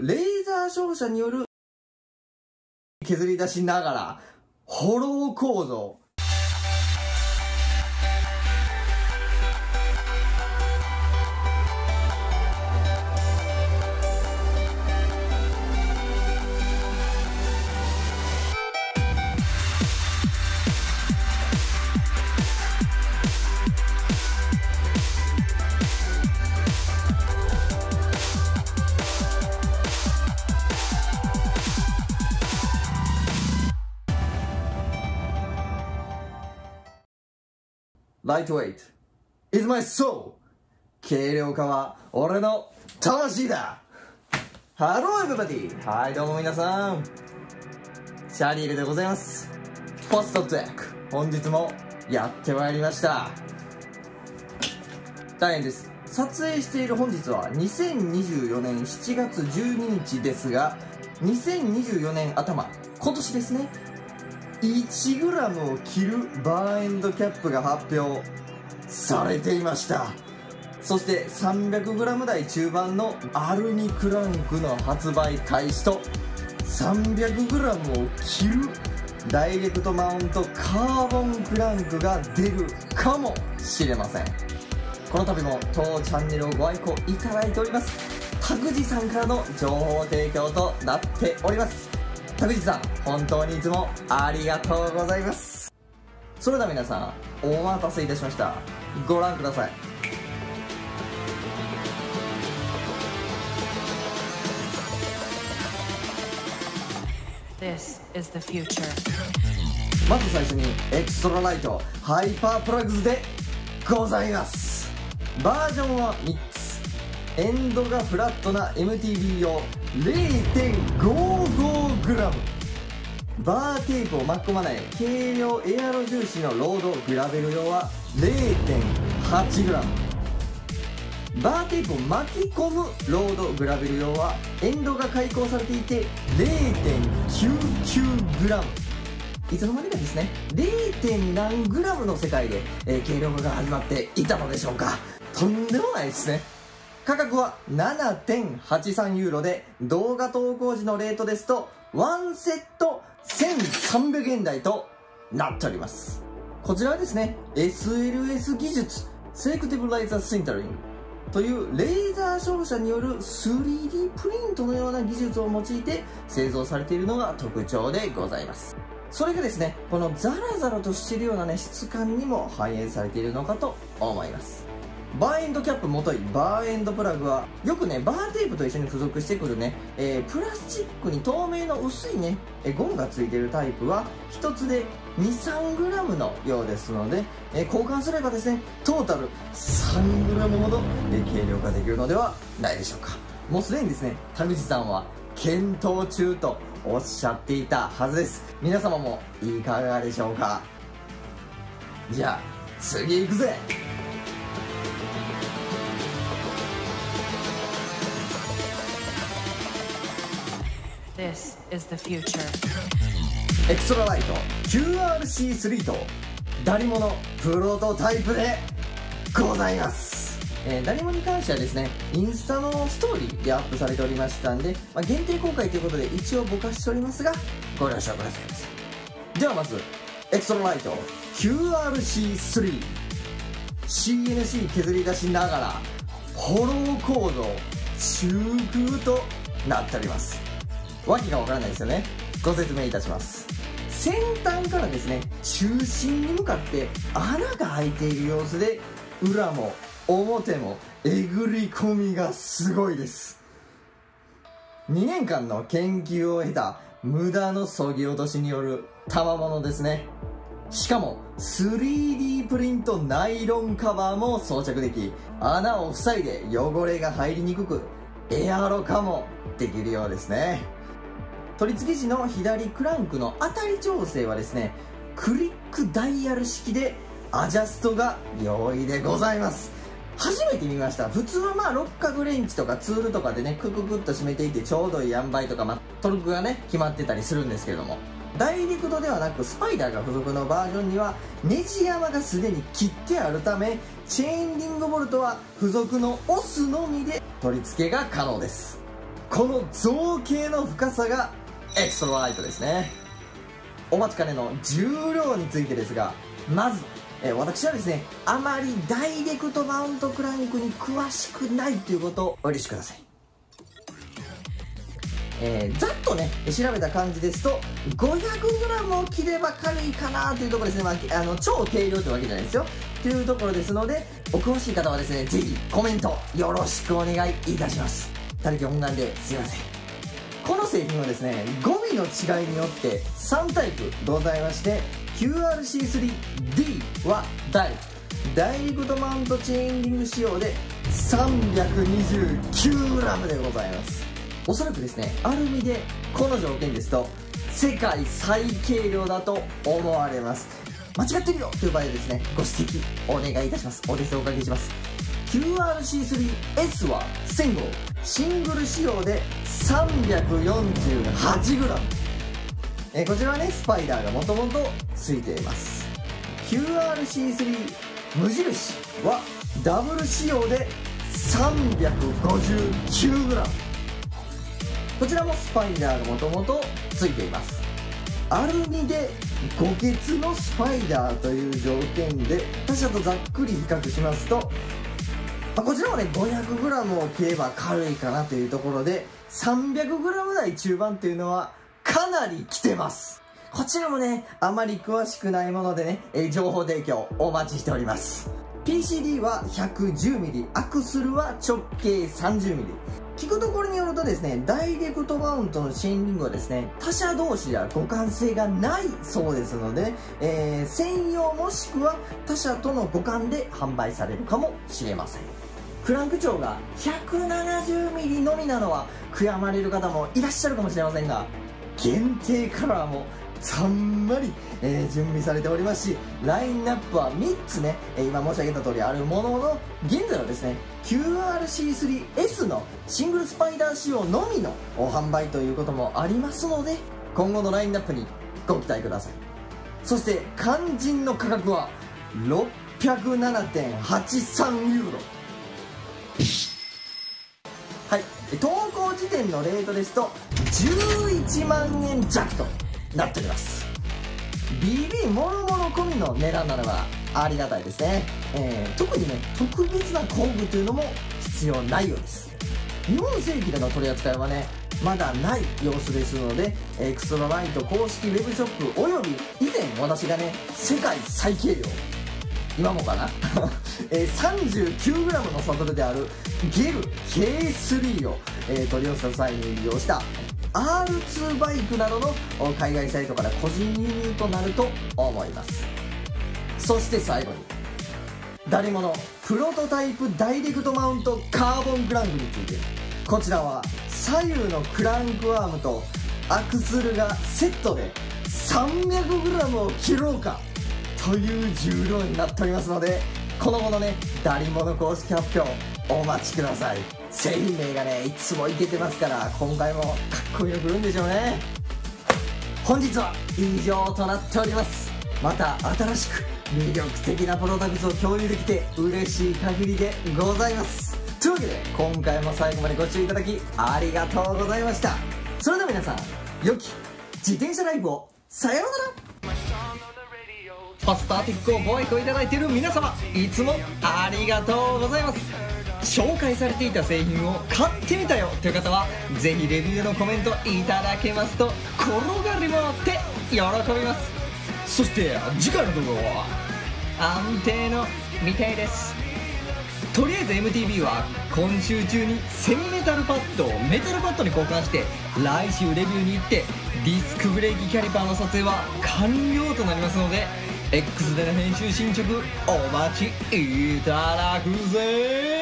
レーザー照射による削り出しながら、ホロー構造。Lightweight is my soul. 軽量化は俺の魂だ。Hello everybody! はいどうも皆さん。シャリールでございます。ポストテック。本日もやってまいりました。大変です。撮影している本日は2024年7月12日ですが2024年頭。今年ですね。1g を切るバーエンドキャップが発表されていました。そして 300g 台中盤のアルミクランクの発売開始と 300g を切るダイレクトマウントカーボンクランクが出るかもしれません。この度も当チャンネルをご愛顧いただいております。田口さんからの情報提供となっております。田口さん本当にいつもありがとうございます。それでは皆さんお待たせいたしました。ご覧ください。まず最初に EXTRALITE HyperPlugs でございます。バージョンは3つエンドがフラットな MTB 用 0.55g バーテープを巻き込まない軽量エアロ重視のロードグラベル用は 0.8g バーテープを巻き込むロードグラベル用はエンドが開口されていて 0.99g いつの間にかですね 0. 何グラムの世界で、えー、軽量化が始まっていたのでしょうか。とんでもないですね。価格は7.83ユーロで動画投稿時のレートですと1セット1300円台となっております。こちらはですね SLS 技術セレクティブライザーシンタリングというレーザー照射による 3D プリントのような技術を用いて製造されているのが特徴でございます。それがですねこのザラザラとしているようなね質感にも反映されているのかと思います。バーエンドキャップもといバーエンドプラグはよくねバーテープと一緒に付属してくるね、えー、プラスチックに透明の薄いね、えゴムがついてるタイプは1つで 23g のようですので、えー、交換すればですねトータル 3g ほど、えー、軽量化できるのではないでしょうか。もうすでにですね田口さんは検討中とおっしゃっていたはずです。皆様もいかがでしょうか。じゃあ次行くぜ。This is the future エクストラライト QRC3 とダリモのプロトタイプでございますえー、 darimo に関してはですね、インスタのストーリーでアップされておりましたんで、まあ、限定公開ということで一応ぼかしておりますが、ご了承くださいませ。ではまず、エクストラライト QRC3 CNC 削り出しながら、ホロー構造、中空となっております。訳がわからないですよね。ご説明いたします。先端からですね中心に向かって穴が開いている様子で裏も表もえぐり込みがすごいです。2年間の研究を経た無駄のそぎ落としによる賜物ですね。しかも 3D プリントナイロンカバーも装着でき穴を塞いで汚れが入りにくくエアロ化もできるようですね。取り付け時の左クランクの当たり調整はですねクリックダイヤル式でアジャストが容易でございます。初めて見ました。普通はまあ六角レンチとかツールとかでねクククッと締めていてちょうどいい塩梅とか、ま、トルクがね決まってたりするんですけども。ダイレクトではなくスパイダーが付属のバージョンにはネジ山がすでに切ってあるためチェーンリングボルトは付属のオスのみで取り付けが可能です。この造形の深さがエクストライトですね。お待ちかねの重量についてですがまずえ私はですねあまりダイレクトマウントクランクに詳しくないということをお許しください。えー、ざっとね調べた感じですと 500g を切れば軽いかなというところですね、まあ、あの超軽量というわけじゃないですよ。というところですのでお詳しい方はですねぜひコメントよろしくお願いいたします。他力本願ですいません。この製品はですねゴミの違いによって3タイプございまして QRC3D はダイダイ。レクトマウントチェーンリング仕様で 329g でございます。おそらくですねアルミでこの条件ですと世界最軽量だと思われます。間違ってるよという場合はですねご指摘お願いいたします。お手数おかけします。QRC3S は1000号シングル仕様で 348g えこちらはねスパイダーがもともとついています。QRC3 無印はダブル仕様で 359g こちらもスパイダーがもともとついています。アルミで5欠のスパイダーという条件で他社とざっくり比較しますと、まあ、こちらもね 500g を切れば軽いかなというところで 300g 台中盤っていうのはかなり来てます。こちらもねあまり詳しくないものでね、え情報提供お待ちしております。PCD は 110mm アクスルは直径 30mm 聞くところによるとですね、ダイレクトマウントのチェーンリングはですね、他社同士では互換性がないそうですので、えー、専用もしくは他社との互換で販売されるかもしれません。クランク長が 170mm のみなのは悔やまれる方もいらっしゃるかもしれませんが、限定カラーも たんまり、えー、準備されておりますしラインナップは3つね、えー、今申し上げた通りあるものの現在はですね QRC3S のシングルスパイダー仕様のみの販売ということもありますので今後のラインナップにご期待ください。そして肝心の価格は607.83ユーロ。はい。投稿時点のレートですと11万円弱となっております。BB もろもろ込みの値段ならばありがたいですね、えー、特にね特別な工具というのも必要ないようです。日本正規での取り扱いはねまだない様子ですのでエクストラライト公式ウェブショップおよび以前私がね世界最軽量。今もかな、え、39g のサドルであるゲル K3 を、え、取り寄せた際に利用した R2 バイクなどの海外サイトから個人輸入となると思います。そして最後に誰ものプロトタイプダイレクトマウントカーボンクランクについて。こちらは左右のクランクアームとアクスルがセットで 300g を切ろうかという重量になっておりますのでこのものねダリモの公式発表お待ちください。製品名がねいつもいけてますから今回もかっこよくくるんでしょうね。本日は以上となっております。また新しく魅力的なプロダクツを共有できて嬉しい限りでございます。というわけで今回も最後までご視聴いただきありがとうございました。それでは皆さん良き自転車ライブをさようなら。パスターティックをご愛顧いただいている皆様いつもありがとうございます。紹介されていた製品を買ってみたよ。という方はぜひレビューのコメントいただけますと転がり回って喜びますそして次回の動画は安定のみたいです。とりあえず MTB は今週中にセミメタルパッドをメタルパッドに交換して来週レビューに行ってディスクブレーキキャリパーの撮影は完了となりますので X での編集進捗お待ちいただくぜ